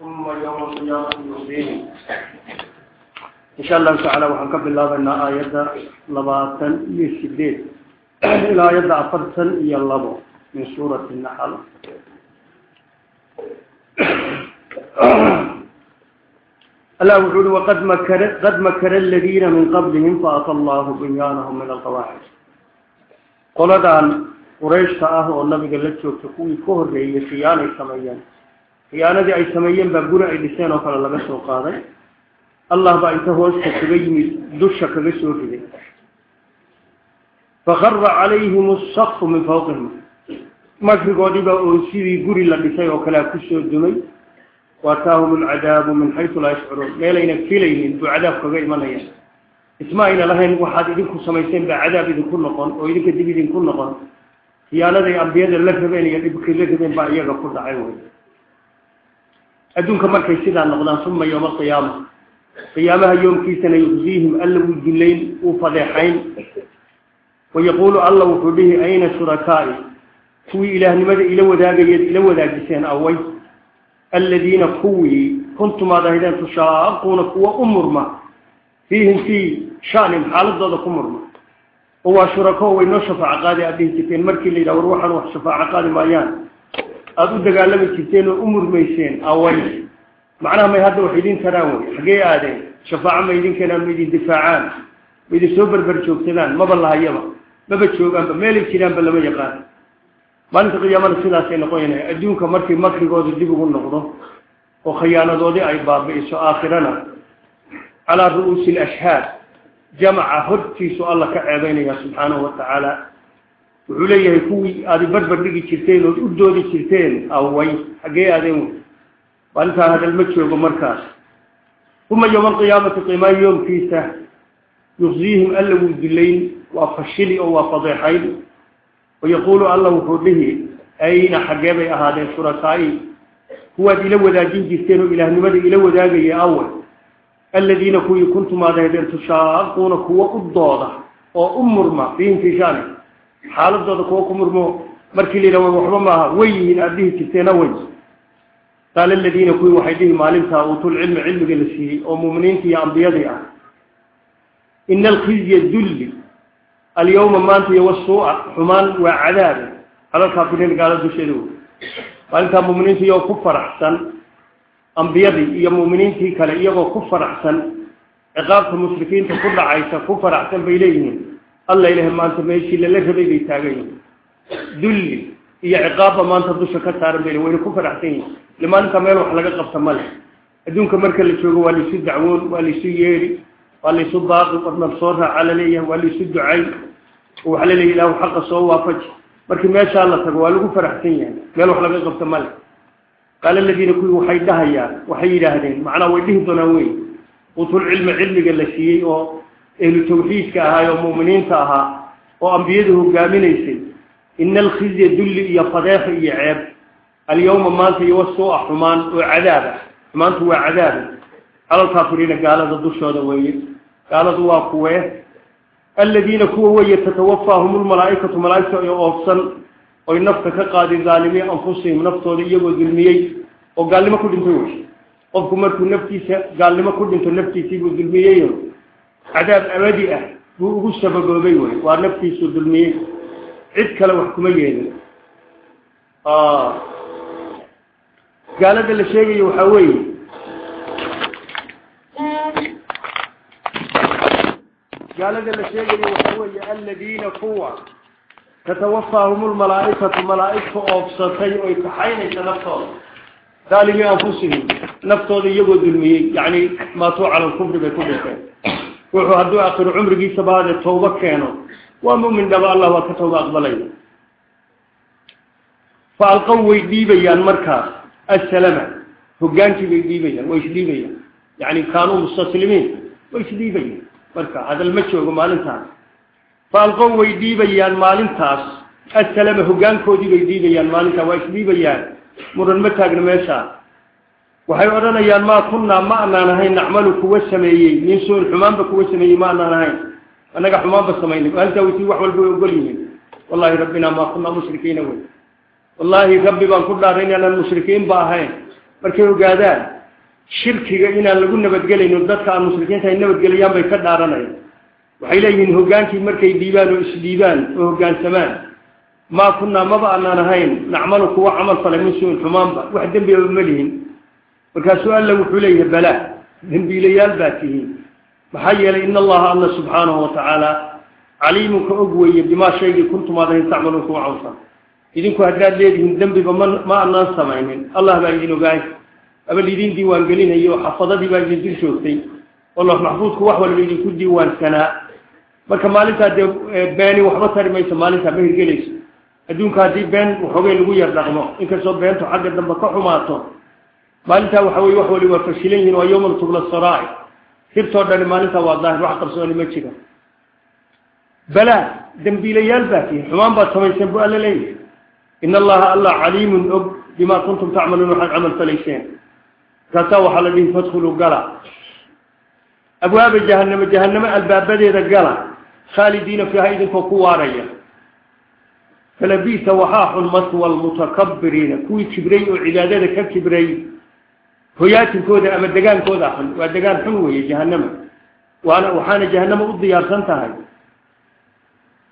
ثم يوم القيامة يخزيهم إن شاء الله تعالى وحنكب الله بأن آيات لباتا يسديد إلى آيات أفرتا يلبو من سورة النحل. الله يقول وقد مكر قد مكر الذين من قبلهم فأتى الله بنيانهم من القواعد. قلدان قريش تاه والنبي قال لك تكوي كهر هي خيانة سميان خيانة أي سميان بقرع لسان وقال الله بس وقاضي الله بقى انت هو استكبيني دشك بس وكذا فخر عليهم السقف من فوقهم ما في قولي بقى أنسيري قري لبسي وكلا كسو الدمي واتاهم العذاب من حيث لا يشعرون ميلين كلين بعذاب كغير من هي اسمعنا لهن waxaad idinku samayseen baa cadaab idinku noqon oo idinka dib idinku noqon. Khiyaanaday ambiyada la rabeen iyo dhibkii la rabeen baa iyaga ku dhacay wey أدونك مركز سيدة النقضان ثم يوم القيامة. قيامها يوم كيسنا يؤذيهم ألو الجلين وفضيحين. ويقول الله وفر به أين شركائي؟ كوي إله لماذا إلى وذاك يد إلى وذاك سيان أوي. الذين كوي كنت ما ذاهدان تشاقون كوى أمر ما فيهم في شأن حال ضد أمر ما هو شركوه وإنه شفاع قادي أبيه كتين مركي اللي دور روحا وشفاع قادي مايان. Aada u dagaalami jirteen oo u murmayseen away macnaha may hadda wax idin taraan wey xaggee aadeen shafaaco ma idin keenaan ma idin difaacaan ma idin soo berber joogsadaan maba lahayaba maba joogaanba meelay jiraanba lama yaqaan maalinta qiyaamada sidaasay noqonayna adduunka markii makrigooda dib ugu noqdo oo khiyaanadoodii ay baabi'iso aakhirana calaa ru'uusi alashhaad jamaca hortiisu alla ka ceebaynaya subxaanahu watacaala وعليه كوي هذه بربر دقي كرتين ودو دي كرتين أو وي حقي هذا وانتا هذا المكشو يقوم مركز هم يوم القيامة قيمة يوم كيسة يخزيهم ألو الدلين وفشلي أو فضيحين ويقول الله وفر به أين حقابي هذا الشركائي هو دي لو ذا جين جيستين وإله نمدي لو ذا جي أول الذين كوي كنتم هذا هدير تشاقون كوي الضوضة وأمر ما فيهم في شانه حالته دكوا كمرمو مركي لي رواه وحرمها وين أديه كتنا وين. قال الذين كوي وحيدين معلمتها وطول علم علم جلسي أو ممنين في أم بيضيع إن الخزي الدل اليوم ما أنت يوصوا حمان وعذاب. على الكافرين قال الدشدو قالت ممنين في كفر أحسن. أم بيضي يا ممنين في كلا يغو كفر أحسن. إغاثة مشركين تقول عيسى كفر أحسن بإليهم. الله إله ما أنت ماشي إلا لك ما يبي تاعي دل هي عقابة ما أنت بدو شكر صار بيني. وين كفر عطيني لما أنت ما يروح لقى قبض مال. أدونك مركل اللي شو هو اللي شد دعوون واللي شو ياري واللي شو باق وقد على لي واللي شد دعي وعلى لي لو حق صو وفج. مركل ما شاء الله تقوى. لو كفر عطيني ما يروح لقى قبض قال الذين كوي وحيدها يا. وحيدها دين. معنا وديه دنوين وطول علم علم قال لي شيء. إلى توحيد كها يوم مؤمنين تها وأنبيده جامنيسي إن الخزي دل يفضح يعاب اليوم ما في وسوء حمان وعذابه ما هو عذابه على الكافرين قال ضد الشهداء ويل قال ضوا قوه الذين قوه يتوفاهم الملائكة ملائكة أفسن أو النفط كقادر ظالمي أنفسهم نفط ولي وظلمي. وقال لما كنت نفوش أفكمر كنفتي قال لما كنت نفتي سيب وظلمي عذاب أبدي أهل وقصة بقوبي وين ونبتي سودلمي عد كلا وحكمي آه. قال هذا الشيء يوحوي. قال هذا الشيء يوحوي الذين قوة. تتوفاهم الملائكة الملائكة أفسطي ويتحين تنفطوا ذلك أنفسهم. نفطوا ليبوا دلمي يعني ما توع على الكفر بكل شيء. Mumin dhaba allah waa ka tawba aqbalaya fa alqow way dhiibayaan markaas assalama hogaankii bay dhiibayaan way isdhiibayaan yacni kaanuu mustaslimiin way isdhiibayaan marka hadal ma joogo maalintaas faalqow way dhiibayaan maalintaas assalama hoggaankoodii bay dhiibayaan maalintaa waa isdhiibayaan muran ma taagna meeshaa waxay odhanayaan maa kunnaa ma anaan ahayn nacmalu kuwa sameeyey min suun xumaanba kuwa sameeyey ma anaan ahayn annaga xumaanba samaynay maalintaa waytii wax walba way ogol yihiin wallahi rabbinaa maa kunnaa mushrikiina wey wallaahi rabbi baan ku dhaaray inaanan mushrikiin ba ahayn markay ogaadaan shirkiga inaan lagu nabadgelayno dadka aan mushrikiinta ay nabadgelayaan bay ka dhaaranayaan waxay leeyihiin hoggaankii markay dhiibaan oo isdhiibaan oo hoggaansamaan maa kunnaa maba anaan ahayn nacmalu kuwa camal falay min su-in xumaanba wax dembiaba ma lihin dembiilayaal baa tihiin maxaa yeelay in allaha alla subxaanahu watacaala caliimun ka og weeye bimaa shaygii kuntum aad ahayn tacmaluun kuwa cawsan idinku haddaad leedihiin dembiba ma ma anaan samaynin allah baa idin ogaay ama laidin diiwaan gelinayo oo xafadadii baa idin dul joogtay oo loox maxfuudku wax walba idinku diiwaansanaa marka maalintaa dee beeni waxba tari mayso maalintaa ma hirgelayso adduunka haddii been waxoogay lagu yar dhaqmo inkastoo beentu xagga dambe ka xumaato مالتها وحوي وحول ما فشلين ويوم تغلى كيف خير صار لنا مالتها والله راح ترسل لي مشكلة بلا دم بي ليال الباكي حمام بس ما يسمى ألا لي إن الله الله عليم أب بما كنتم تعملون حد عمل فليشين كتوح على به فادخلوا قلع أبواب الجهنم الجهنم الباب بدي رجلا خالدين في هيد فقوة رجلا فلبيث وحاح المسوى المتكبرين كوي كبري وعلا ذلك كبري هو يأتي كودا أما الدقان كودا حل والدقان حلوة جهنم. وأنا أحانا جهنم أضي أرسنتها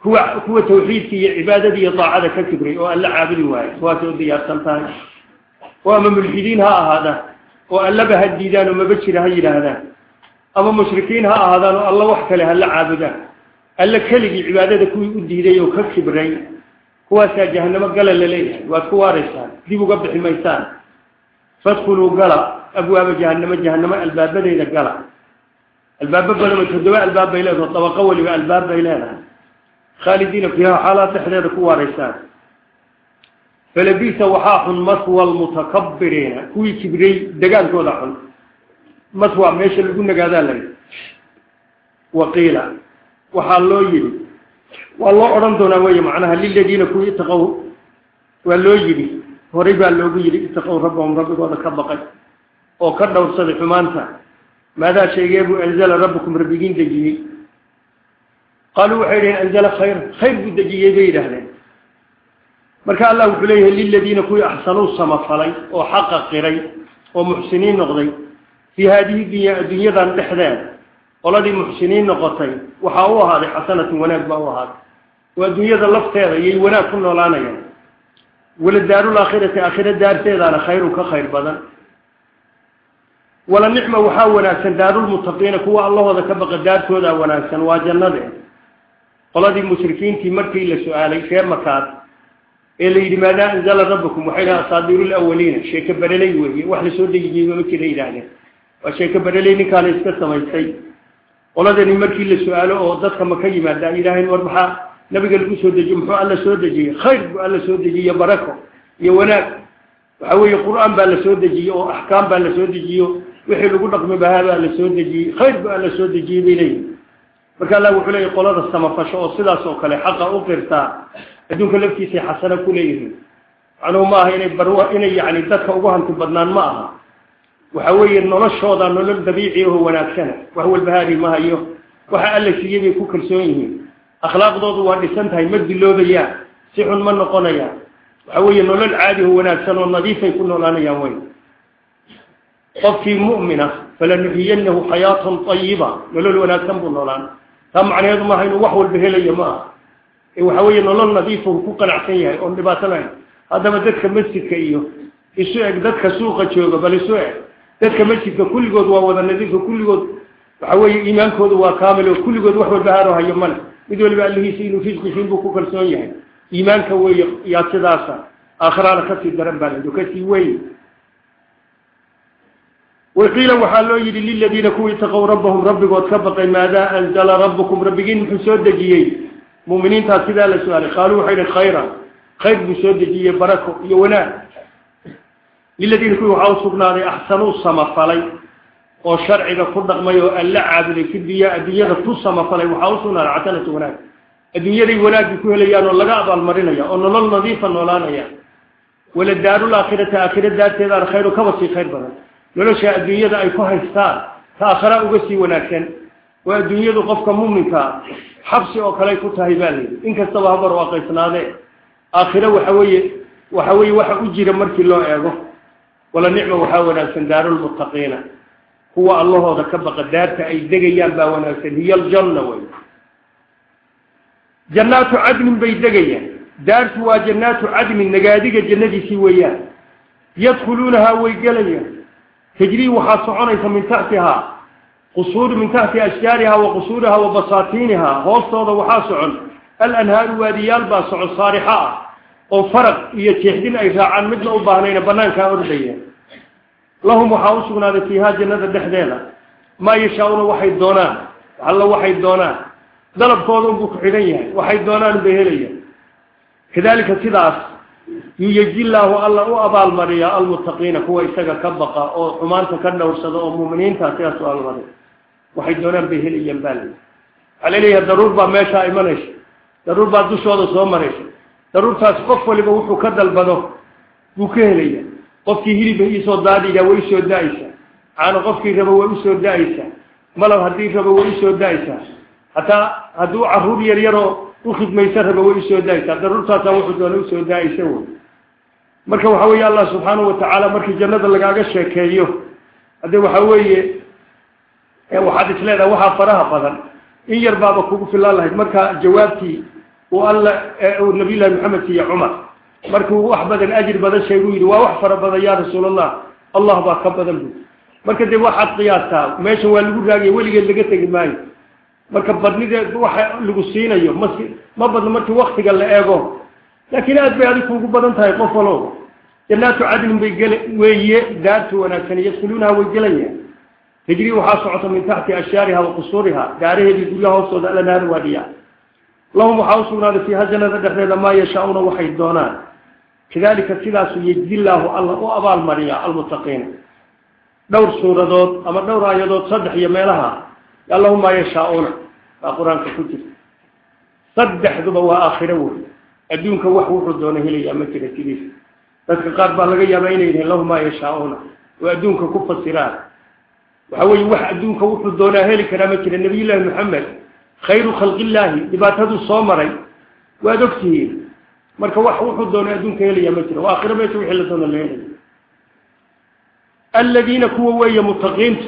هو هو توحيد في عبادة يطاع على كتبه وألا لا عابد واي هو تؤدي أرسنتها وأما ملحدين ها هذا. وألا لبها الديدان وما بشر هاي هذا. أما مشركين ها هذا الله وحده لها لا عابد ألا كل هلقي عبادة كوي أدي إلي وكتبه هو ساجهنم قلل لليه وكوارسان ديبو قبح الميسان. فادخلوا قلع أبواب جهنم جهنم الباب بدأ إلى قلع الباب بدأ لما تهدوا الباب بإلى الطبقة ولي الباب بإلى خالدين فيها حالات تحذر كوا رسال فلبيس وحاح مسوى المتكبرين. كوي كبري دقال كوا دحل مسوى ميش اللي قلنا قادل لي. وقيل. وحالو يلي والله أرمضنا وي معناها للذين كوي اتقوا. والله يلي horay baa loogu yidhi itaqow rabbahum rabbigooda ka baqay oo ka dhowrsaday xumaanta maadaa sheegee buu anzala rabbukum rabbigiin dejiyey qaaluu waxay dhaheen anzala khayr khayr buu dejiyey bay yidhaahdeen marka allah wuxuu leeyahay liladiina kuwii axsanuu samafalay oo xaqa qiray oo muxsiniin noqday fii haadihi dunya adduunyadan dhexdeeda qoladii muxsiniin noqotay waxaa u ahaaday xasanatun wanaag baa u ahaaday oo adduunyada lafteeda iyay wanaag ku noolaanayaan وللدار الآخرة آخرة دار سيدان خير وكخير بدن. ولا نعمة وحاولنا سندار المتقين هو الله هذا كبق دار سودا ونحسن واجنا ذي قل في المشركين تمرتي لسؤالي في مكات إلي لماذا أنزل ربكم؟ وحينها صادر الأولين. الشيء كبر لي وهي. وحل سودي يجيب مكي لي لعنه والشيء كبر لي نكال إسكت سمي سي قل هذا نمرتي لسؤاله وضدك مكي مادا إلهي وربحا نبي قال له سودة جمحة ألا سودة جي خير ألا سودة بركة يا يوناك أوي قرآن بألا سودة جي أو أحكام بألا سودة جي وحلو قلق مبهاب ألا سودة جي خير ألا سودة جي بلي فكان الله وحلو يقول هذا السمفشاء صلا سوك لحق أقرتا أدوك لفتي سيحسن كليه عنه ما هي نبروه إني يعني ذاتك أبوهم تبضنان معها وحوي أنه نشهد أنه للدبيعي هو ناكسنه وهو البهاري ما هي. وحقال لشيبي كوكر سوينه أخلاق ضوض وردسنت هاي مجد اللوذي يا. سيح من نقونا يا. وحوي أنه للعادي هو ناكسان والنظيف يكون لنا يا وين. طب في مؤمنة فلنهينه حياة طيبة. ولول وناكسان بلنا لنا ثم عن هذا ما هي نوحول به لي ما. وحوي أنه للنظيف هو كوكا نعسيني هاي قول لباتلين هذا ما ذاتك مسجد كأيه يسوعك ذاتك سوقة شوقة بل يسوعك ذاتك مسجد كل قد وهو ذا النظيف كل قد. وحوي إيمان كل قد وكامل وكل قد وحول بهاره هاي يمنه mid waliba allihiisa inuu risqisin buu ku kalsoon yahay iimaanka weeye yaa sidaasa aakhiraana kasii daran baa lado kasii weyn waqiila waxaa loo yidhi liladiina kuwii taqow rabbahum rabbigood ka baqay maadaa anzala rabbukum rabbigiin muxuu soo dejiyey mu'miniintaas sidaa la su-aalay qaaluu waxay dhi khayran khayr buu soo dejiyey barako iyo wanaag liladiina kuwii waxaa u sugnaaday axsanuu samafalay oo sharciga ku dhaqmay oo alla caabuday fi dunya adduunyada ku samafalay waxaa u sugnaaday xasanatu wanaag adduunyaday wanaagii ku helayaan oo laga abaalmarinaya oo nolol nadiifa noolaanaya wala daarulaakhirati aakhira daarteedaana khayru kaba sii khayr badan nolosha adduunyada ay ku haystaan ta aakhara uga sii wanaagsan oo adduunyadu qofka muminkaa xabsi oo kaley ku tahay baa layidhi inkastaba habar waa qaysnaadee aakhiro waxa weeye waxa weeye waxa u jira markii loo eego wala nicma waxaa wanaagsan daarulmuttaqiina هو الله هذا كبق دارت أي دقيا با وناسا هي الجنة وي جنات عدم بي دقيا دارت وا جنات عدم نقادق الجنة سويا يدخلونها ويقلنيا تجري وحاصعون من تحتها. قصور من تحت أشجارها وقصورها وبساطينها هوستوضا وحاصعون الأنهار واديال باصع صارحاء وفرق يتحدين أيضا عن مدن أبانين بنان كأرضيين لهم وحاوسونا فيها جنة دحدينا. ما يشاؤون واحد دونا. على واحد دونا. ضرب قوم بكحيني واحد دونا بهلية كذلك تلاس يجي الله الله وأبا المريا المتقين. هو إسحاق كبقى. أو عمان تكنا ورسد. أو مؤمنين تأسيس الله واحد دونا بهلية بالي على ليه ضرورة ما شاء منش. ضرورة دوس هذا صوم منش ضرورة سقف ولا بوحو كذا البنو بكهلية qofkii hilibba iisoo daadigaa way usoo da-aysaa caano qofkii rabo way usoo da-aysaa malab haddii rabo way usoo da-aysaa hataa hadduu caruur yar yaroo ukhidmaysa rabo way usoo da-aysaa daruurtaasaa wuxuu doona usoo da-aysa wey marka waxa weeye allah subxaanahu watacaala markii jannada lagaaga sheekeeyo hadde waxa weeye waxaad isleedahay waxaa faraha badan in yar baaba kugu filaan lahayd marka jawaabtii uu alla nabiy llahi maxamed siiye cumar markuu wax badan ajir badan sheegu yidhi waa wax fara badan ya rasuul allah allah baa ka badan bu marka dee waxaad qiyaastaa meeshan waa lagu raagaya weligeed laga tegi maayo marka badnideed waxa lagu siinayo mas ma badno markii waktiga la eego laakiin aad bay adig kuugu badan tahay qof walow jannaatu cadnin bay gel weeye daartu wanaagsan yadkhuluunaha way gelayaan tajrii waxaa socota min taxti ashyaariha wa qusuuriha daaraheedii guryaha hoostooda alanaaru waadiya lahum waxaa u sugnaaday fiiha jannada dhexdeeda maa yashaa-una waxay doonaan كذلك سلاس يجزي الله الله وأبا المريا المتقين دور سورة دوت أما دور آية دوت صدح يميلها يالله ما يشاءون فأقران كفتر صدح ذبوا آخرون أدونك وحوح الدونه لي أمتك تليس فإذا قال بها لغي يمينين يالله ما يشاءون وأدونك كف السرار وحوي وح أدونك وحوح الدونه لي كرامتك النبي الله محمد خير خلق الله لباته الصومري وأدوكتهين marka wax wuxuu doona adduunka helaya ma jiro waa aakhiro meesha wixii la doona la helaya aladiina kuwa weeye muttaqiintu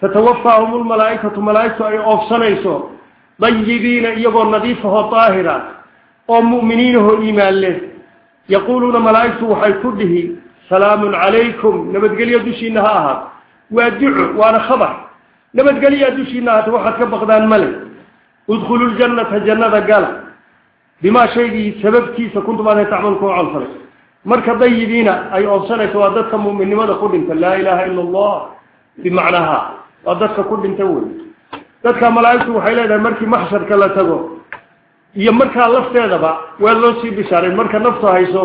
tatawafaahum lmalaa'ikatu malaa'igtu ay oofsanayso dayibiina iyagoo nadiifahoo daahira oo mu'miniinahoo iimaan leh yaquuluuna malaa'igtu waxay ku dhihi salaamun calaykum nabadgelyo dushiina ha ahaat waa duco waana khabar nabadgelyaa dushiina ahaata waxaad ka baqdaan male udkhulu ljannata jannada gala bimaa shaygii sababtiisa kuntum aad tacmalu kuwa colfalay marka dayibiina ay oobsanayso waa dadka mu'minnimada ku dhinta laa ilaaha ila allah bimacnaha waa dadka ku dhinta wey dadka malaa'igtu waxay leedahay markii maxsharka la tago iyo markaa lafteedaba waa loo sii bishaareen marka naftu hayso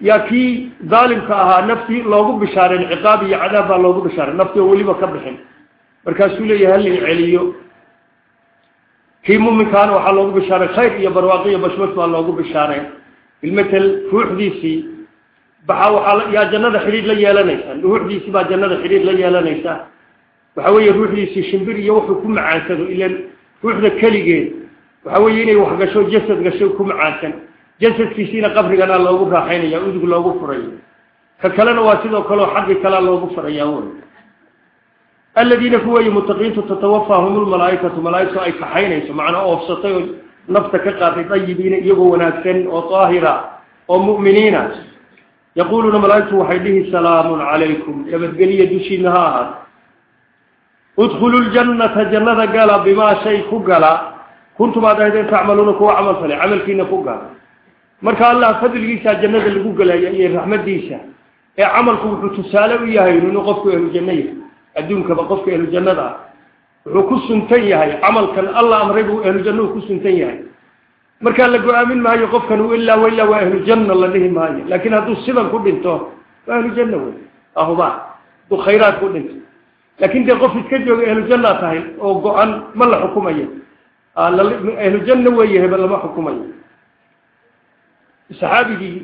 yaa kii daalimka ahaa naftii loogu bishaareen ciqaab iyo cadaab baa loogu bishaareen naftii oo weliba ka bixin markaasuu leeyahay halin celiyo في ممكن وحال لوغو بشاره خير يا برواقي يا بشوش وحال لوغو بشاره المثل فوحديسي بها وحال يا جنده خريد لا يلانيسان وحديسي با جنده خريد لا يلانيسا وحاوي روحديسي شمبير يا وحو كو معانسدو إلى روحدا كليجين وحاوي اني وح غشو جسد غشو كو جسد في سينا قبر غنا لوغو راخين يا ادغ لوغو فريا ككلنا واسيدو كلو حقي كلا لوغو فريا الذين هو المتقين تتوفاهم الملائكة. ملائكة أي كحينة معنى أفسطي نفتك قاتل طيبين. إيغو ونادسين وطاهرة. ومؤمنين. يقولون ملائكة وحيده سلام عليكم. كبت قلية دوشينها ادخلوا الجنة. جنة قال بما شيء قال كنتم بعد ذلك تعملون كوا عمل صلي عمل فينا قال مركا الله فضل جيسا جنة اللي قال يا رحمة ديسا. إيه عملكم تسالوا إياه ينقفكم إلى الجنة يحب. أدونك بقفك إلى الجنة وكس تنيهي عمل كان الله أمر به أهل الجنة وكس تنيهي مركان لقوا آمين ما يقفك إلا وإلا وإهل الجنة الذي ما هي لكن هذا الصلاة كل انتهى أهل الجنة أهضاء وخيرات كل انتهى لكن دي قفت كده إهل الجنة تهي وقوا عن ما الحكومة أهل الجنة وإيه بل ما حكومة صحابي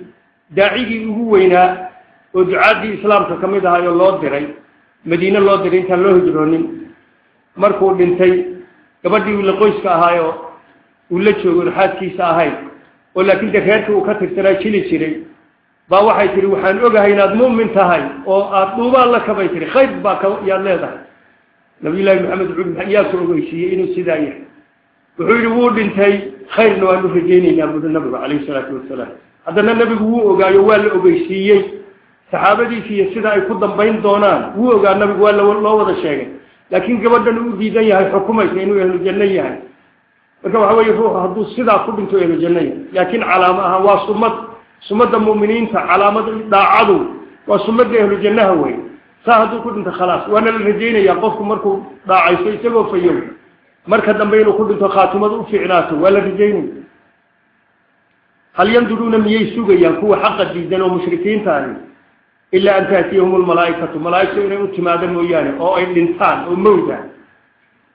داعي هو هنا ودعاء دي إسلام تكمدها يا الله madiine loo diray intaan loo hijroonin markuu dhintay gabadhii la qoyska ahaayo uu la joogo xaaskiisa ahayn oo laakiin dee reerkii uu ka tirsanaa jili jiray baa waxay tihi waxaan ogahay inaad mu'min tahay oo aada dhuubaan la kabay tihi khayr baa yaad leedahay nabiyullaahi maxamed wuxuu yaa ka ogeysiiyey inuu sidaa yahay wuxuu yidhi wuu dhintay khayrna waanu rajaynaynaa buuri nabigu calayhi salaatu wasalaam haddana nebigu wuu ogaayo waa la ogeysiiyey saxaabadiisi iyo sida ay ku dambayn doonaan wuu ogaa nabigu waa loo wada sheegay laakiin gabadhan uu diidan yahay xukumaysa inuu ehlu janno yahay marka waxa weeye ruuxu hadduu sidaa ku dhinto ehlu janno yahay laakiin calaamo ahaan waa sumad sumadda mu'miniinta calaamada daacadu waa sumadda ehlu jannaha wey saa hadduu ku dhinto khalaas waana la rajaynayaa qofku markuu dhaacayso isagoo fayow marka dambe inuu ku dhinto khaatimadu u fiicnaato waa la rajaynaya hal yanduruuna miyay sugayaan kuwa xaqa diidan oo mushrikiinta ahi ilaa an taatiyahum lmalaa'ikatu malaa'igtu inay u timaado mooyaane oo ay dhintaan oo mowda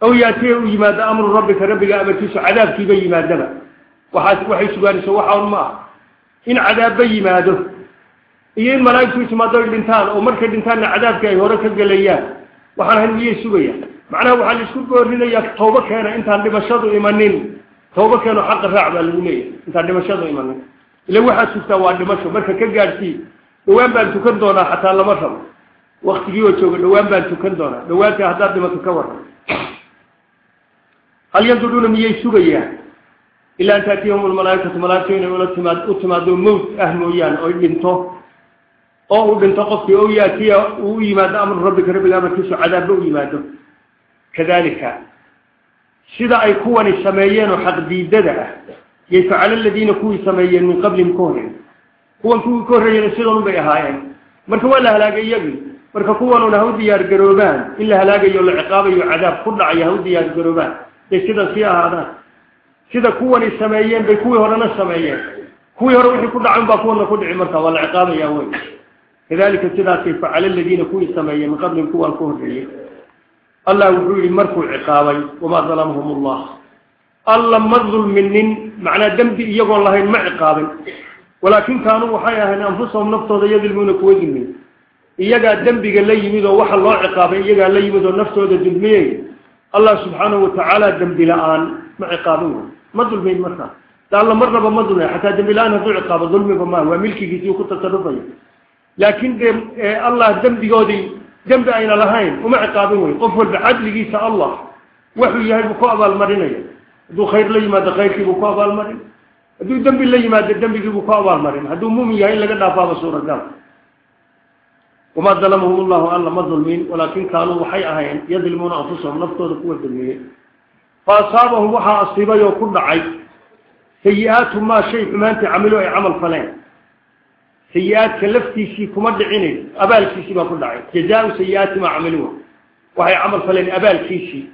aw yaatiya u yimaado amru rabbika rabbiga amarkiisu cadaabkiiba yimaadaba waxaas waxay sugaanayso waxaan ma ah in cadaabba yimaado iyo in malaa'igtu timaado ay dhintaan oo markay dhintaanna cadaabkii ay hore ka gelayaan waxaan ahayn miyay sugayaan macnaha waxaa la isku goorinayaa tawbo keena intaan dhimashadu imanin tawbo keeno xaqa raac baa lagu leeyahay intaan dhimashadu imanin ila waxaad dhawaan baan tukan doonaa xataa lama rabo waktigii oo jooga dhawaan baan tukan doonaa dhawaantaa haddaad dhimato ka waran hal yanduruuna miyay sugayaan ilaa an taatiyahum lmalaaikatu malaaigtu inay ula timaad u timaado mowt ah mooyaane oy dhinto oo uu dhinto qofkii o yaatiya uu u yimaado amru rabbika rabbiga amarkiisu cadaabba u yimaado kadalika sida ay kuwani sameeyeen oo xaqdiidada ah yayfacala aladiina kuwii sameeyeen min qablihim ka horreey kuwan kuwii ka horreeyena sidoon bay ahaayeen marka waa la halaagay iyagii marka kuwanuna ha u diyaar garoobaan in la halaagayo la ciqaabayo cadaab ku dhacaya ha u diyaar garoobaan day sidan sii ahaadaan sida kuwani sameeyeen bay kuwii horena sameeyeen kuwii hore wixii ku dhacan baa kuwana ku dhici marka waa la ciqaabaya wey kadalika sidaasay facala aladiina kuwii sameeyeen min qablihim kuwaan ka horreeyey allah wuxuu yihi markuu ciqaabay wamaa dalamahum allah alla ma dulminin macnaa dembi iyagoon lahayn ma ciqaabin walaakin kaanuu waxay ahayn anfusahum naftooda yadilmuuna kuwa dulmiyey iyagaa dembiga la yimid oo waxa loo ciqaabay iyagaa la yimid oo naftooda dulmiyey allah subxaanahu watacaala dembi la-aan ma ciqaabin wey ma dulmin markaa da alla marnaba ma dulmay xataa dembi la-aan hadduu ciqaabo dulmiba maaha waa milkigiisii ku tasarufaya laakiin dee allah dembigoodii dembi ayna lahayn uma ciqaabin wey qof walba cadligiisa allah waxuu yahay buu ku abaalmarinaya hadduu هذو الدنبي اللي ما الدنبي يجيبوا فاوا المرين هذو مومي يهي لقد دافا بسورة الدم. وما ظلمهم الله أن لم ظلمين ولكن كانوا وحي أهين يظلمون أنفسهم نفتو ذكوة الدنيا فأصابه وحا أصيبا يوكل دعي. سيئات ما شيء ما أنت عملوا أي عمل فلان. سيئات كلفتي شيء كمد عيني أبال شيء شيء ما كل دعي. جزاء سيئات ما عملوا وهي عمل فلان أبال شيء شيء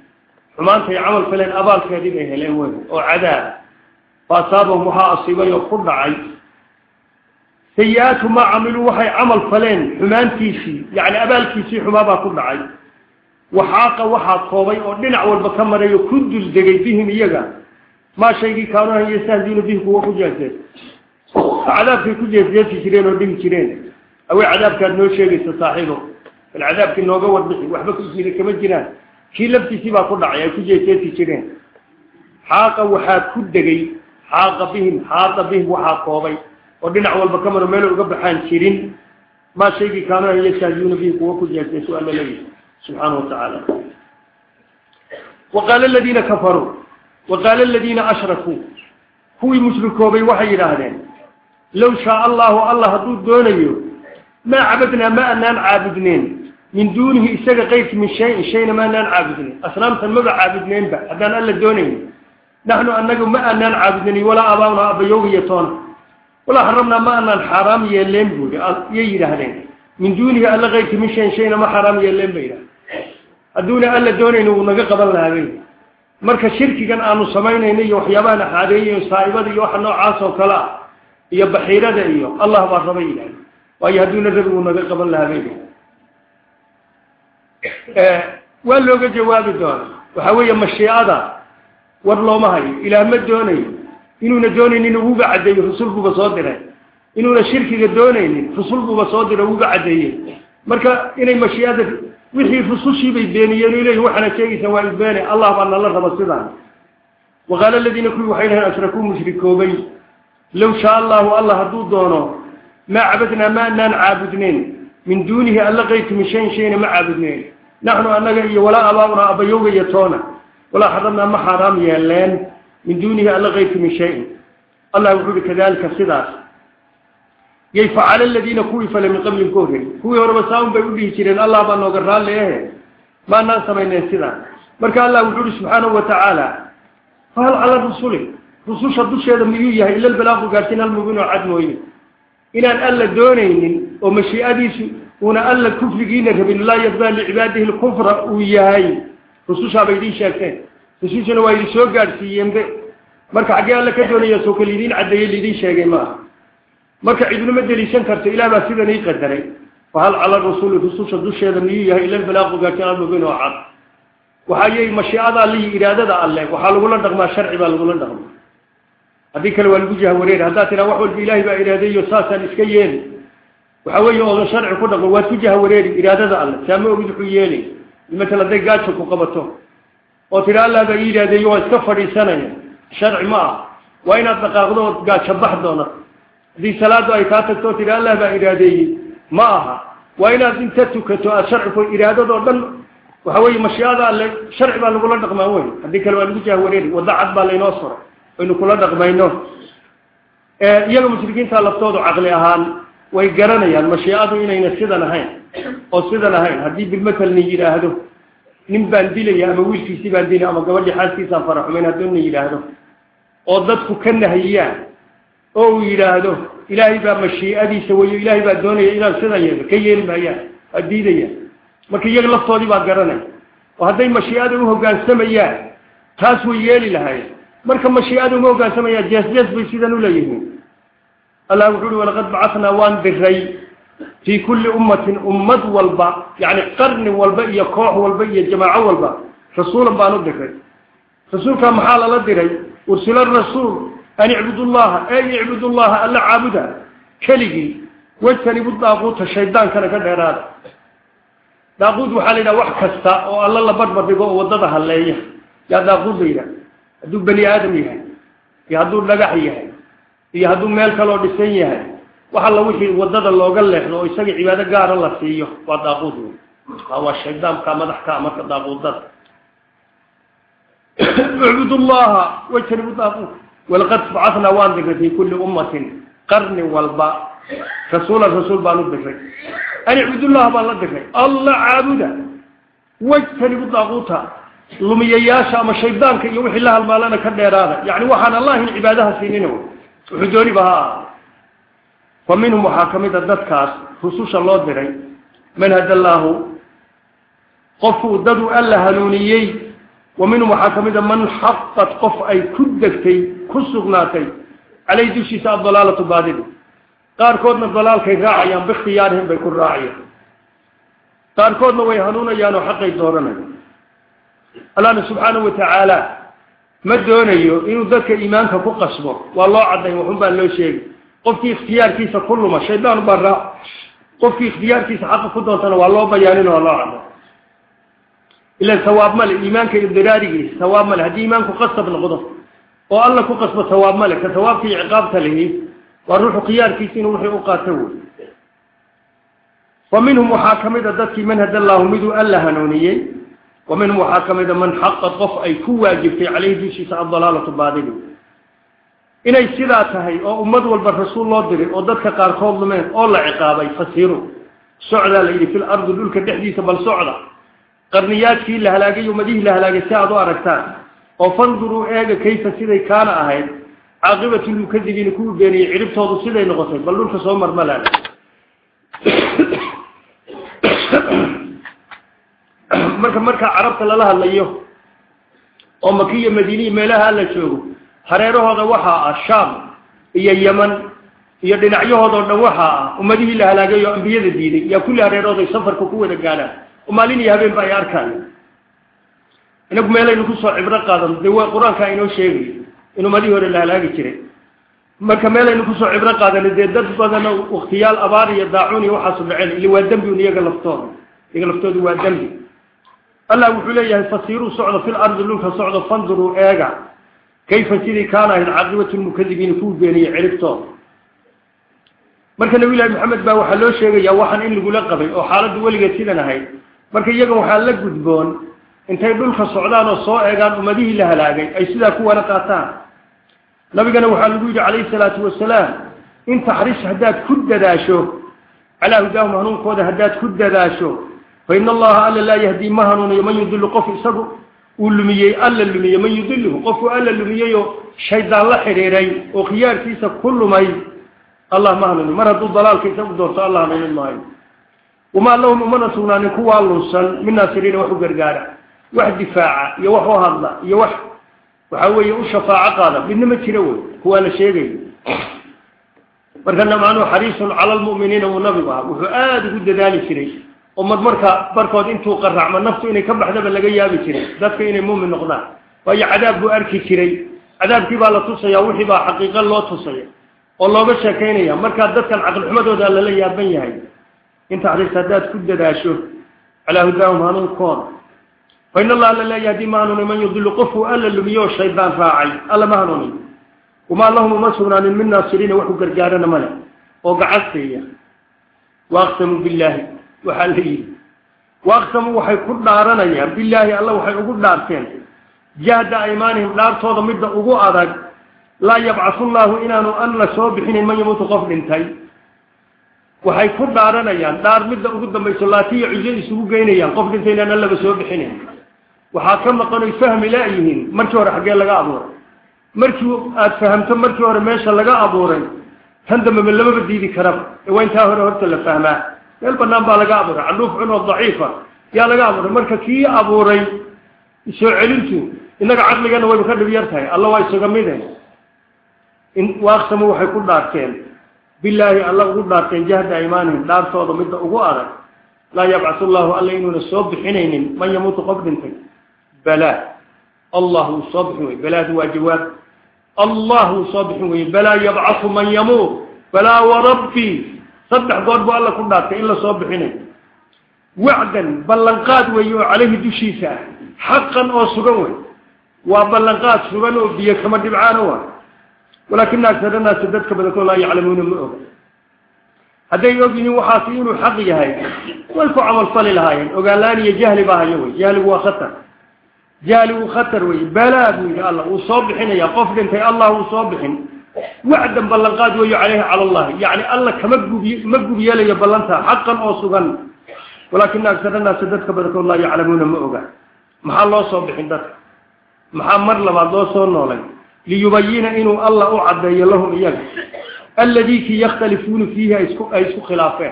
وما أنت عمل فلان أبال شيء هذه هي لهم وعذاب فأصابهم وحا أصيبين يقرد عي سيئات ما عملوا وحي عمل فلين حمان كيشي يعني أبال كيشي حمابا قرد عي وحاق وحا طوبي ونلع والبكمر يكدل دقي بهم إيجا ما شيقي كانوا هن يستهدين به هو كجاتي عذاب في كجاتي جرين ودين جرين أو عذاب كان نوشي لستصاحبه العذاب كان نوغو ودبسي وحبك إجيري كما جنان كي لبتي سيبا قرد عي كجاتي جرين حاق وحا كدقي. حاق بهم حاق بهم وحاق بهم ودين والبكامر بكامر ميلو قبل حان شيرين. ما شيء كان يشاهدون فيه قوة كجهة سؤال النبي سبحانه وتعالى. وقال الذين كفروا وقال الذين أشركوا. هو مشركوا بي وحي الهدين لو شاء الله الله دود دوني ما عبدنا ما أننا عابدنين. من دونه إساق قيف من شيء شيء ما أننا عابدنين. أسلامة المبع عابدنين بعد أننا ألا دونين نحن أنك ما أنن عبدني ولا أباونا بيوغي يتون. ولا حرمنا ما أنن حرام يلين بودي. يجي من دونه ألا غيرك من شين شين ما حرام يلين بيرا. الدولة ألا دوني نغي قبلنا بيه مركا شركي كان آنو سمعين إني يوحيبان حاليين سائبا دي يوحنا عاصو كلا. يبحيرا دي الله بارضبين يعني وأيها دون الرب ونبي قبل الله بيدي أه، ولو جواب الدولة وحوية مشي هذا war looma hayo ilaah ma doonayo inuuna doonaynin wuuba caddeeyey rusul buuba soo diray inuuna shirkiga doonaynin rusul buuba soo diray wuuba caddeeyey marka inay mashiicada wixii rusushii bay beeniyeen o leeyihin waxaana sheegaysaa waa isbeene allah baa nala raba sidaan waqaala aladiina kuwii waxay dhaheen ashrakuu mushrikoobay low shaa allahu allah hadduu doono maa cabadnaa ma anaan caabudnayn min duunihi alla qayrki min shayin shayna ma caabudnayn naxnu annaga iyo walaa abaauna abayowga iyo toona ولا حرمنا ما حرام يلان من دونه ألا غير من شيء. الله يقول كذلك صداس يفع على الذين كوي فل من قبل كوه كوي هرب سام بقوله شيرين الله بنا قرر عليه ما الناس ما ينسيرا بركة الله يقول سبحانه وتعالى. فهل على الرسول؟ رسول شدوا شيئا من يجيه إلا البلاغ وقارتين المبين وعدموين إلى أن ألا دونين ومشيئتي أديس وأن ألا كفر جينك بإن الله لعباده الكفر ويهين rusushaaba idiin sheegteen rusushuna waa idin soo gaadhsiiyeenbe marka xaggee alla ka doonaya soo kale idiin caddeeyey lidiin sheegay maaha marka cidnuma deliishan karto ilaah baa sidan ii qadaray fahal cala rasuli rususha dusheeda miyuu yahay ila lbalaaqu gaarsiin almubiin oo cad waxaa yey mashiicada alle iyo iraadada alle waxaa lagula dhaqmaa sharci baa lagula dhaqmaa haddii kale waa lagu jahawareeri haddaad tiraa wax walba ilaahay baa iraadeeyo saasaan iska yeeli waxa weeye oodan sharci ku dhaqmo waad ku jahawareeri iraadada alle saa ma ogid wuxuu yeeli matal hadday gaajo ku qabato oo tira allah baa ii iraadeeyo waa iska fadhiisanaya sharci ma ah waa inaad dhaqaaqdo ood gaajo bax doonat haddii salaadu ay kaa tagto oo tira allah baa iraadeeyey ma aha waa inaad inta tukato aad sharci ku iraadadoo dhan waxa weeye mashiicada alle sharci baa lagula dhaqmaa way garanayaan mashiicadu inayna sidan ahayn oo sidan ahayn haddii bilmatal nin yidhaahdo nin baan dilaya ama wiilkiisii baan dilaya ama gabadhii xaaskiisaan faraxumayn hadduu nin yidhaahdo oo dadku ka nahiyaan oo uu yidhaahdo ilaahay baa mashiicadiisa wayo ilaahay baa doonaya inaan sidan yeelo ka yeeli maayaan waa diidaya marka iyaga laftoodii baa garanaya oo hadday mashiicada u hoggaansamayaan taas way yeeli lahaayeen marka mashiicada uma hoggaansamayaan jees jees bay sidan u leeyihiin الله يقول ولقد بعثنا وان بغي في كل أمة أمة والبا يعني قرن والبا يقاه والبا يجمع والبا. رسولا بان بغي. رسول كان محال الله دري ورسل الرسول أن يعبد الله. أي يعبد الله؟ ألا عابده كلي وجتني بدا قوت الشيطان كان كدهرات داقود وحالنا وحكستا وقال الله بربر بقوة وددها الليه يا داقود بينا دو بني آدم يهي. يا دور لقحي يهي. iyo haduu meel kale oo dhisan yahay waxa la wixii wadada looga leexdo isaga cibaado gaar ah la siiyo waa daaqud uu waa shaydaan ka madax ka ama daaqud dad اعبدوا الله واجتنبوا الطاغوت ولقد بعثنا وان في كل أمة قرن والباء رسولا رسول بانو الدفري أن اعبدوا الله بان الله الدفري الله عابدا واجتنبوا الطاغوت لم يياشا ما الشيطان كي يوحي الله المالانا كالنيرانا يعني وحان الله العبادة في نينوه وحدوني بها ومنهم محاكمة الدكاس خصوصا الله دري من هدى الله قفوا ددوا ألا هنونيي ومنهم محاكمة من حقت قف أي كدكتي كسغناتي علي دوشي ساب ضلالة بادل قار كودنا الضلال كي راعيا باختيارهم بيكون راعيا قار كودنا ويهنونيان وحقي الظهرنا الله سبحانه وتعالى ما دونيو إنه ذلك إيمانك هو قصبر والله عدنا وحبا لو شيء قف في اختيار كيس كل ما شيطان برا. قف في اختيار كيسا حقا قدوتنا والله بيانين الله عدنا إلا ثواب مال إيمانك إبدراري. ثواب مال هذه إيمانك قصب القدر والله هو قصب ثواب مالك. ثواب في عقابته له والروح قيار كيسين وروح أقاته ومنهم محاكمة ذاتك من هدى الله مدو الله هنونيين. ومن محاكمة من حق قف أي كواجب في عليه دوشي سعى ضلالة بعدين. إن أي سلاته أي أمد والبرسول الله دري أو دتك قارخوا لمن. أول عقابة يفسيره سعدة لإلي في الأرض دولك تحديث بل سعدة قرنيات في الهلاقي ومديه الهلاقي ساعدوا أركتان وفنظروا إيجا كيف سيدي كان أهيد. عاقبة المكذبين كل بني عرب تهدو سيدي نغطي بل لولك سومر ملالك marka markaa carabta lala hadlayo oo makiya madiiniya meelaha la joogo hareerahooda waxaa ah shaam iyo yeman iyo dhinacyahoodo dhan waxaa ah ummadihii la halaagay oo ambiyada diiday yaa kulli hareerahooda ay safarka ku wada gaadhaan. Oo maalin iyo habeenba ay arkaan inagu meelaynu ku soo cibro qaadan dee waa qur'aanka inoo sheegay in ummadihii hore la halaagi jiray. Marka meelaynu ku soo cibro qaadana dee dad badanoo waktiyaal abaar iyo daacuun iyo waxaasu dhaceen ili waa dembi un iyaga laftooda iyaga laftoodu waa dembi fasiiruu socdo fil ardi dhulka socdo fanduruu eega kayfa sidii kaana ahayd caaqibatu lmukadibiina kuwii beeniyey ciribtooda marka nabiyullahi maxamed baa waxaa loo sheegayaa waxaan in lagula qabay oo xaaladdu weligeed sidan ahayd marka iyaga waxaa la gudboon intay dhulka socdaan oo soo eegaan ummadihii la halaagay ay sidaa ku wana qaataan nabigana waxaa lagu yidhi calayhi salaatu wasalaam in taxriis haddaad ku dadaasho calaa hudaahum hanuunkooda haddaad ku dadaasho فإن الله ألا لا يهدي مهر يمن يدل قف سبو ولمي ألا لمي من يدل قف ألا لمي شيد الله حريري وخيار فيس كل ما الله مهن. مرض الضلال كيس أبدو سأل الله من الماي وما لهم من سونان كوا لنسل من ناسرين وحجر جارة واحد دفاع يوحوها الله يوح. وحوي أشفاع قادم إنما تروي هو الشيء مركنا معنا حريص على المؤمنين والنبي. وهو آد جد ذلك شريش. ومد مركا بركود انتو قرع من نفسه اني كبر حدا بلقى يابي شري ذاتك اني مو من نقضاه وهي عذاب بو اركي شري عذاب كيبا يا وحي با حقيقة لو توصي والله بشا كيني مركا ذاتك العقل حمد ودال للي يابني هاي انت عريس هدات كده داشو على هداهم هانو الكون فإن الله لا يهدي مانوني من يضل قفو ألا لميو الشيطان فاعل ألا ما مانوني وما اللهم مسهران من ناصرين وحو قرقارنا ملا وقعصي واقسموا بالله waaqsamuu waxay ku dhaaranayaan billaahi alla waxay ugu dhaarteen jahda aymaanihim dhaartooda midda ugu adag laa yabcasu llaahu inaanu an la soo bixinin man yamuutu qof dhintay waxay ku dhaaranayaan dhaar midda ugu dambayso laatiya cuso isugu geynayaan qof dhintay inaan allaba soo bixinin waxaa ka maqanoy fahmi laayihiin markii hore xaggee laga abuuray markii aada fahamto markii hore meesha laga abuuray tan dambeba lamaba diidi karaba ee waa intaa hore horta la fahmaa يلبن نبى لقابر علوف عنه ضعيفة يا لقابر مركي أبوري شعلته إنك عقل جن ويبخل بيرته الله يسقمينه إن واقسم وحكم دارتين بالله الله قد دارتين جهد إيمانهم دار صوت مدة أقوى لا يبعث الله ألا إنه الصبح حينين من يموت قبل فيه بلا الله صبح بلا هو الله صبح بلا يبعث من يموت بلا وربي صدح قول بو الله كنا تا إلا صوب بخينه وعدا بلنقات ويو عليه دشيسا حقا أو سغن و بلنقاد سغن أو بي كما دبعانوا ولكن اكثرنا سددك بدكم لا يعلمون الله هذا يوجد أنه حاسين حقي هاي. والكو عمل صلي لهاي وقالاني جهل بها يوي. جهل هو خطر. جهل هو خطر وي. بلاد وي. الله وصابحين يا قفل انت الله وصوب وصابحين وعدا بلنقاد وي عليه على الله. يعني الله كما مغوب يلا يبلنتا حقا أو سغن ولكن أكثر الناس ذلك بدك الله يعلمون ما أوغا. ما الله سو بخين دت ما مر لبا دو سو نولن ليبين إنه الله أعد لهم يغ الذي في يختلفون فيها اسكو اسكو خلافه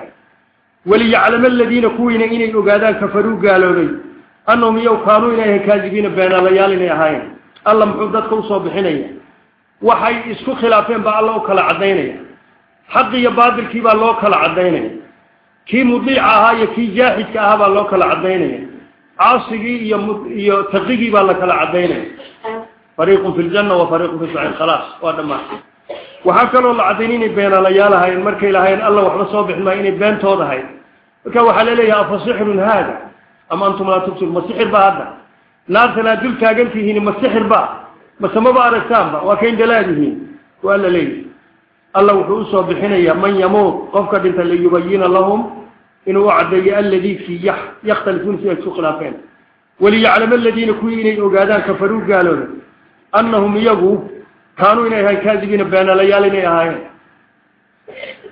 وليعلم الذين كون ان اوغادان كفروا قالوا لي. أنهم يوكانوا إليه كاذبين بين الله يالين هاين الله محمد دت كو سو بخينيه وحي إسكو خلافين با الله وكلا عدينيا حق يبادل كي با الله وكلا عدينيا كي مضيعة هاي كي جاهد كآها با الله وكلا عدينيا عاصقي يتقيقي با الله وكلا عدينيا فريق في الجنة وفريق في السعين خلاص وهذا ما وحكالو الله عدينيني بينا ليالا هاي المركة إلى هاي الله وحنا صوبح ما إني بين توضا هاي وكوحل إليها أفصحر هذا. أما أنتم لا تبصر مسحر بهذا ناس لا جلتها قلت هنا مسحر بهذا بس ما بعرف سامبا وكين دلاجه وقال لي الله وحوصه بحنية من يموت. قفك دلت اللي يبين لهم إن وعدي الذي في يح يختلفون في السوق الأفين وليعلم الذين كويني أقادان كفروا قالوا أنهم يبوا كانوا إنها كاذبين بين ليالين آية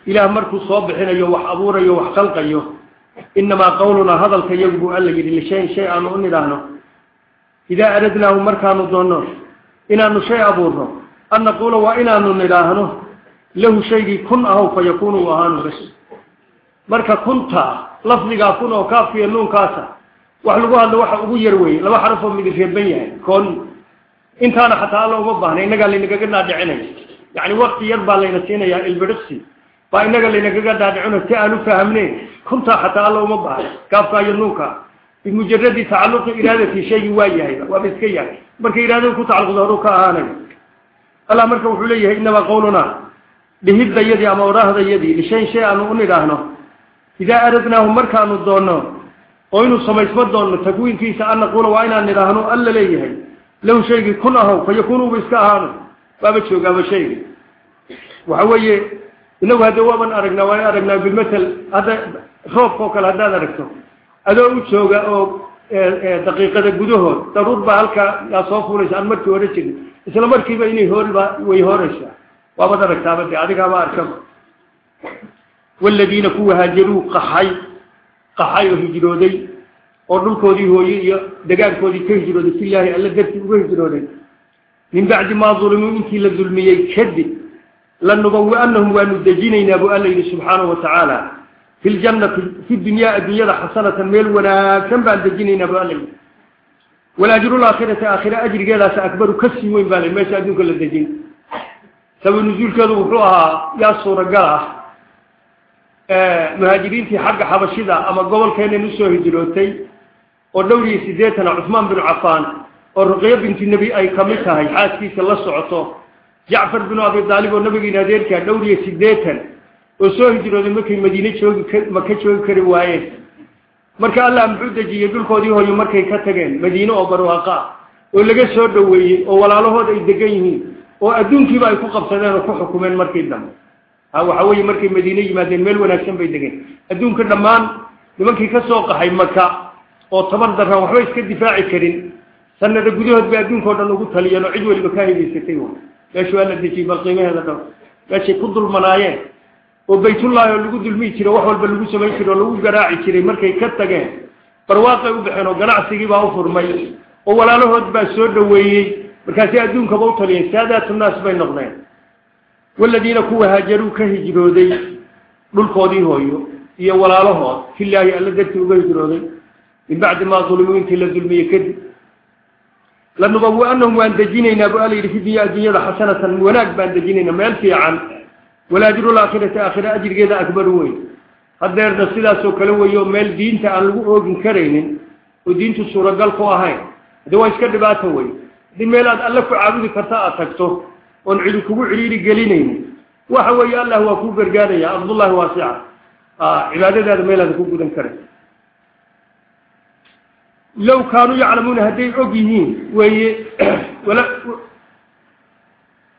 إلى مركز صوب حين يوح أبورا يوح خلقا يوح إنما قولنا هذا الكيب قال لك لشيء شيء أنه أني لهنا إذا أردناه مركز نظر inaanu nidhaahno lahu shaygii kun ahow fa yakuunu u ahaanu bas marka kunta lafdigaa kun oo kaafkiiyo nuunkaasa wax lagu hadlo waxa ugu yar weye laba xaraf oo midib reeban yahay kon intaana xataa alla uma baahna innagaa laynagaga dhaadhicinaya yacni wakti yar baa layna siinayaa ilbidhiksi baa innaga laynagaga dhaadhicina si aan u fahamneyn kuntaa xataa alla uma baahna kaafkaa iyo nuunka بمجرد تعلق إرادة شيء وياي وبسكيا مرك إرادة كنت على ظهرك آني. ألا مرك وحليه إنما قولنا به الذيد أما وراه الذيد لشيء شيء أنو أني راهنا إذا أردناه مرك أن الدونا أين السماء اسم الدونا تكوين فيه سأنا قول وأين أن راهنا ألا ليه لو شيء كناه فيكون بسكاهنا بابتشو قام شيء. وحوية إنه هذا وابن أرقنا وين بالمثل هذا خوف فوق الهداد أرقتو adoo u jooga oo daqiiqada gudahood daruur baa halkaa yaa soo fuulaysa aan markii hore jirin isla markiiba inay hoorba way hooraysaa waabad aragtaaba de adigaaba arkaba waladiina kuwa haajaruu qaxay qaxay oo hijrooday oo dhulkoodii hooye iyo degaankoodii ka hijrooday filaahi alla dartii uga hijrooday min bacdi maa dulimuu intii la dulmiyey kadib lanubawi'annahum waanu dejinaynaa buu alla yidhi subxaanahu fi في الجنة في الدنيا الدنيا حسنة ميل ولا كم بعد دجيني نبالي ولا أجر الآخرة آخرة أجر قيلة سأكبر كسي وين بالي ما يسعدون كل الدجين سبب نزول كذو وروها يا صورة قالها آه، مهاجرين في حق حبشيدة أما قبل كان نسوه هجلوتي ودولي سيديتنا عثمان بن عفان. ورقية بنت النبي أي كمتها هي حاسكي سلسعته جعفر بن أبي الظالب والنبي بن أذيركا دولي سيديتنا muxuu dejiyey dhulkoodii hooyo markay ka tageen madiine oo barwaaqa oo laga soo dhoweeyey oo walaalahood ay degan yihiin oo adduunkiiba ay ku qabsadeen oo ku xukumeen markii dambe ha waxa weeye markay madiine yimaadeen meel wanaagsan bay degeen adduunka dhammaan nimankii ka soo qaxay maka oo tabar darran waxba iska difaaci karin sanada gudahood bay adduunkao dhan ugu taliyeen oo cid weliba ka hibaysatay meeshu waa la dejiyey bal qiimaheeda dhan meeshay ku dulmanaayeen oo baytullaahi oo lagu dulmiyi jiray wax walba lagu samayn jiray oo lagu garaaci jiray markay ka tageen barwaaqay u baxeen oo ganacsigii baa u furmay oo walaalahood baa soo dhoweeyey markaasay adduunkaba u taliyeen saadaatu naas bay noqdeen waladiina kuwa haajaruu ka hijrooday dhulkoodii hooyo iyo walaalahood filaahi alla dartii uga hijrooday min bacdi maa dulimuu intii la dulmiyey kadib lanubawi'annahum waan dejinaynaa bu alla yidhi fi dunya addunyada xasanatan wanaag baan dejinaynaa meel fiican walaajru laakhirati aakhira ajrigeeda akbaru weyn. Hadeerna sidaasoo kale weeyo meel diinta aan lagu oogin karaynin oo diintu suuragal ku ahayn. Haddi waa iska dhibaato wey haddii meel aad alle ku caabudi karta aad tagto oon cidi kugu cidhiiri gelinaynin. Waxa weeye allah waa kuu gargaaraya ardullahi waasica cibaadadaada meelaada ku gudan karay low kaanuu yaclamuuna hadday og yihiin weeye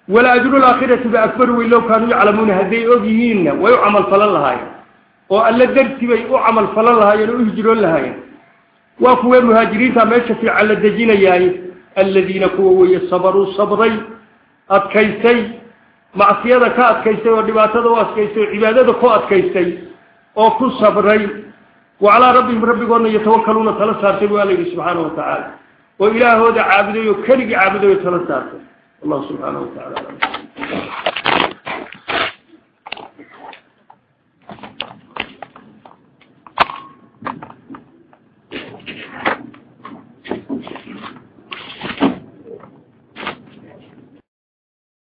ولا أجر الآخرة بأكبر وإلا كانوا يعلمون هذي أبيهن ويعمل فلا الله هاي وألا الدرس بي أعمل فلا الله هاي ويهجر يعني الله هاي وأقوى المهاجرين فماشا في على الدجين ياي. الذين قووا يصبروا صبري أتكيسي معصية ذكاء أتكيسي والنبات ذو أتكيسي عبادة ذكو أتكيسي أقوى صبري. وعلى ربهم ربي وأن يتوكلون ثلاثة عليه سبحانه وتعالى. وإله هذا عابده يكرق عابده ثلاثة عليه adkaystay oo ku